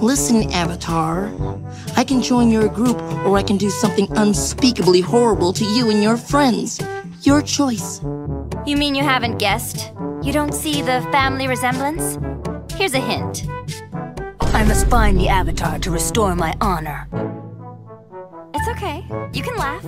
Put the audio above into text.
Listen, Avatar. I can join your group, or I can do something unspeakably horrible to you and your friends. Your choice. You mean you haven't guessed? You don't see the family resemblance? Here's a hint. I must find the Avatar to restore my honor. It's okay. You can laugh.